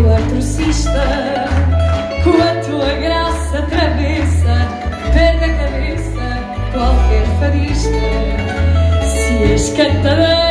teu eletricista, com a tua graça travessa, perde a cabeça qualquer farista. Se és.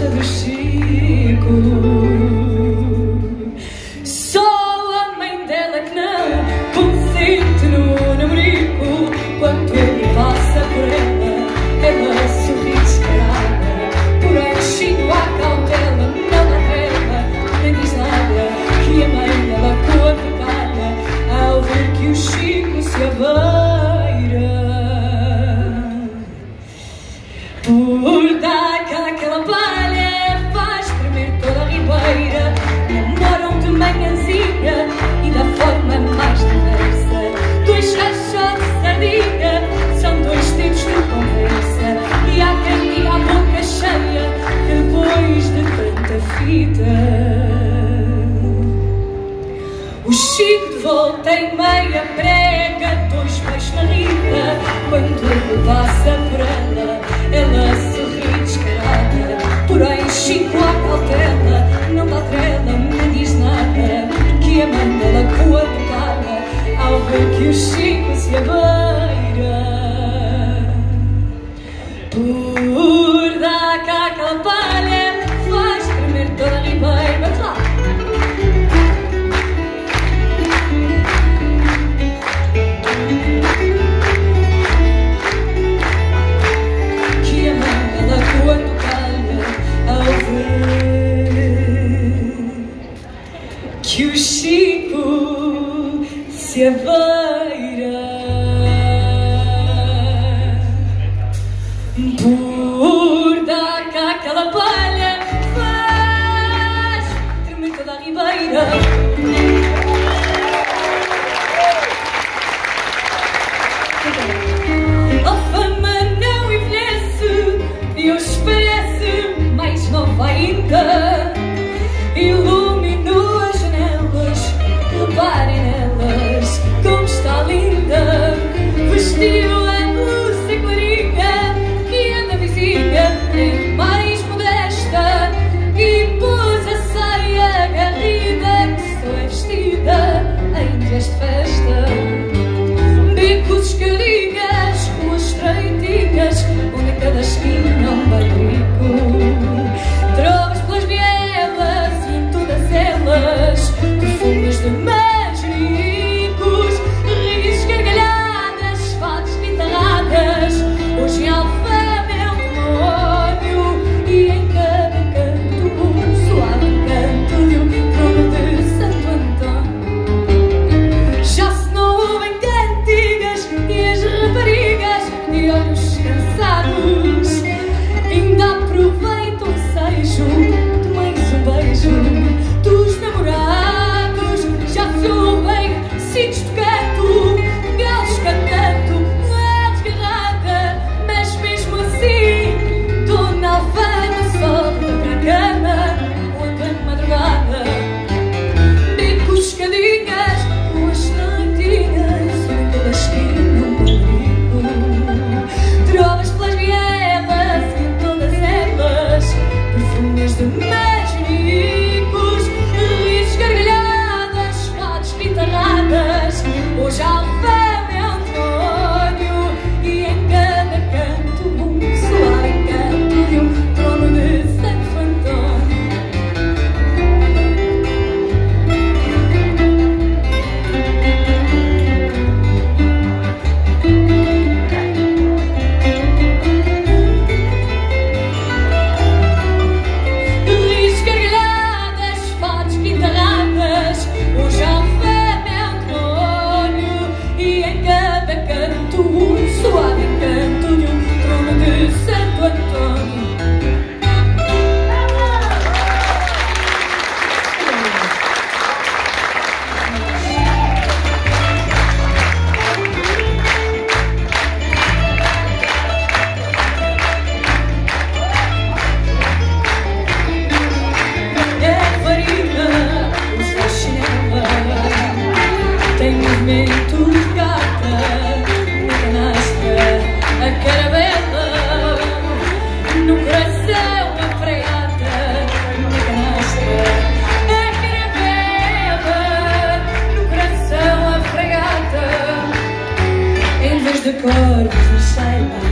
basta vestir. velha prega dois pés na rita Quando ele passa por ela, ela sorri descarada Porém, Chico a cautela, não dá trela, não diz nada. Que a mãe dela coabitada, ao ver que o Chico se abate Burda que aquela palha faz tremer toda a ribeira. A fama não envelhece, Deus parece mais nova ainda. já the was.